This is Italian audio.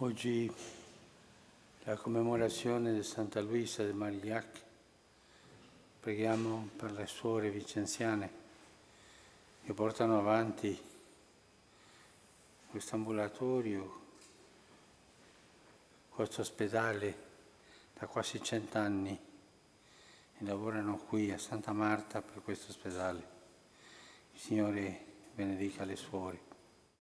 Oggi la commemorazione di Santa Luisa de Marigliac. Preghiamo per le suore vicenziane che portano avanti questo ambulatorio, questo ospedale da quasi cent'anni e lavorano qui a Santa Marta per questo ospedale. Il Signore benedica le suore.